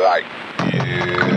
like, yeah.